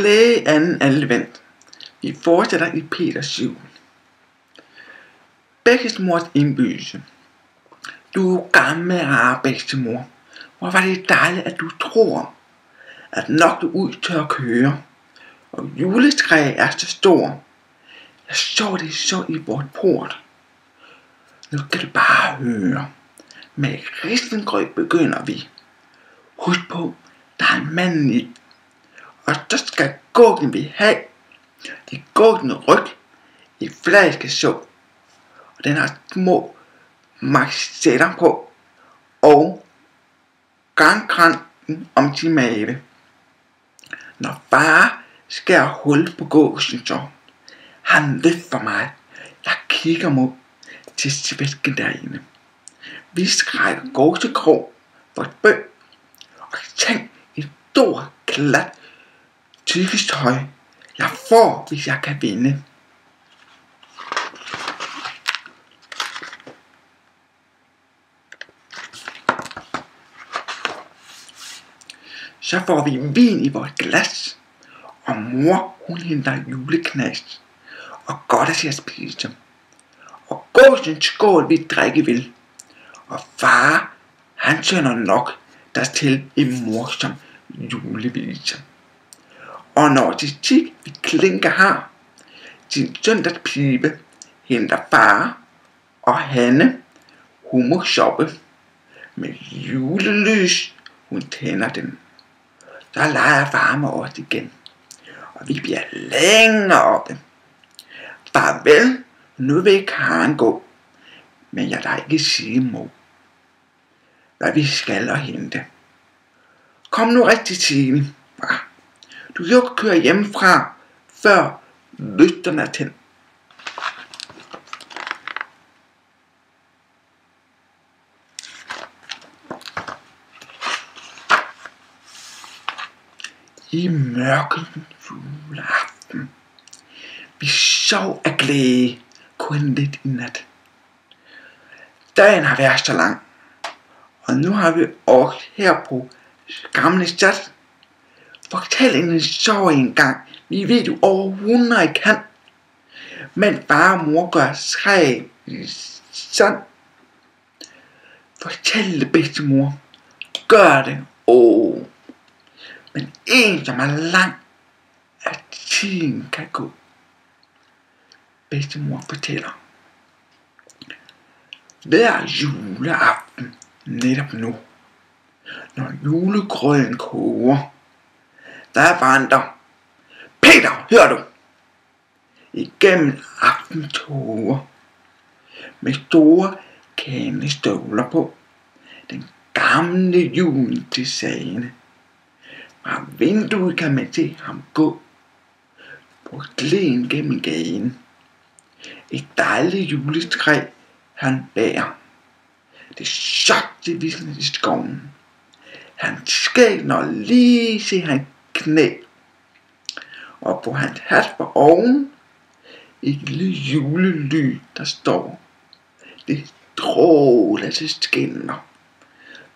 Glæde anden advent. Vi fortsætter i Peters jul. Bekkes mors indbydelse. Du gamle rare bedstemor. Hvor var det dejligt, at du tror, at nok du ud tør køre. Og juletræet er så stor. Jeg så det så i vores port. Nu kan du bare høre. Med risengrød begynder vi. Husk på, der er manden i. Og så skal gurken vi have. I gurken ryg. I flaske så. Og den har små maxisetter på. Og gangkranten om sin mave. Når far skærer hul på gåsen så. Han ved for mig. Jeg kigger mod til svæsken derinde. Vi skrækker gåsekrog for et bøg. Og tænk et stort klat tykkest tøj. Jeg får, hvis jeg kan vinde. Så får vi vin i vores glas, og mor hun henter juleknast, og godt at se at spise. Og gåsens skål vi drikke vil, og far han tænder nok der til en morsom julevise. Og når de ti vi klinker har, sin søndagspibe henter far og Hanne, hun må shoppe. Med julelys, hun tænder den. Så leger far med os igen. Og vi bliver længere oppe. Farvel, nu vil Karen gå. Men jeg der ikke sige mod. Hvad vi skal og hente. Kom nu rigtig tidligt. Du kan jo ikke køre hjemmefra, før lygterne er tændt. i mørket juleaften. Vi sov af glæde kun lidt i nat. Dagen har været så lang, og nu har vi også her på gamle stat fortællingen så en gang. Vi ved du over 100 kan. Men far og mor gør tre sådan. Fortæl det bedstemor. Gør det. Åh. Oh. Men en, som er lang, at tiden kan gå. Bedstemor fortæller. Hver juleaften netop nu, når julegrøden koger, der vandrer Peter, hør du? Igennem aftentoger med store kanestøvler på. Den gamle jul til sagene fra vinduet kan man se ham gå på glæden gennem gaden. Et dejligt juletræ han bærer. Det sjokte visne i skoven. Han skægner lige se han knæ. Og på hans hat for oven et lille julely, der står. Det stråler til skinner.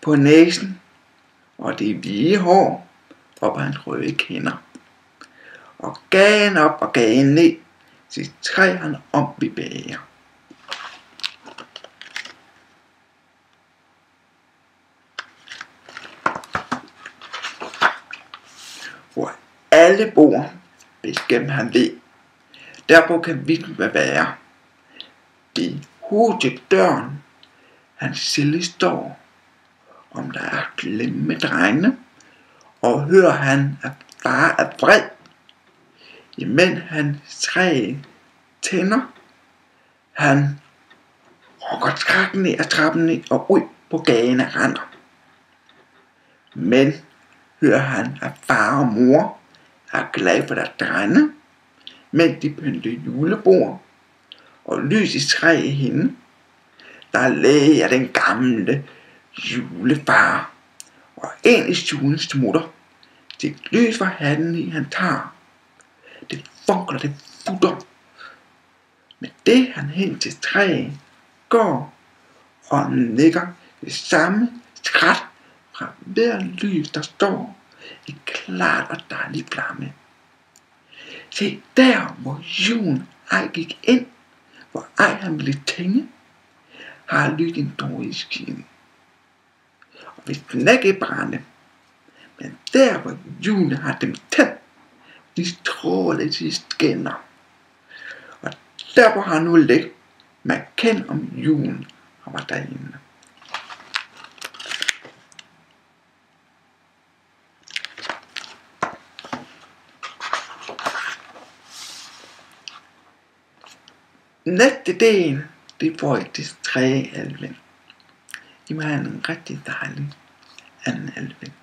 På næsen og det hvide hår og på hans røde kinder. Og gagen op og gagen ned, til træerne om vi bager. Hvor alle bor, hvilket han ved. Derpå kan vi være. Det hurtigt døren, han selv står, om der er glemme drenge, og hører han, at far er vred, imens han træ tænder, han rokker trækken ned ad trappen ned og ud på gaden af render. Men hører han, at far og mor er glade for deres drenge, men de pynter julebord og lys i træ i hende, der læger den gamle julefar og ind i stuen smutter. Det lys fra hatten i han tager. Det funkler, det futter. Men det han hen til træet går og nikker det samme træt fra hver lys, der står i klart og dejligt flamme. Se der, hvor julen ej gik ind, hvor ej han ville tænge, har lykken en i skien. Og hvis den ikke brænde, men der hvor julen har dem tæt, de stråler de skinner. Og der hvor han nu ligger, man kender om julen, og var derinde. Næste del, det får jeg til tredje advent. I må have en rigtig dejlig anden advent.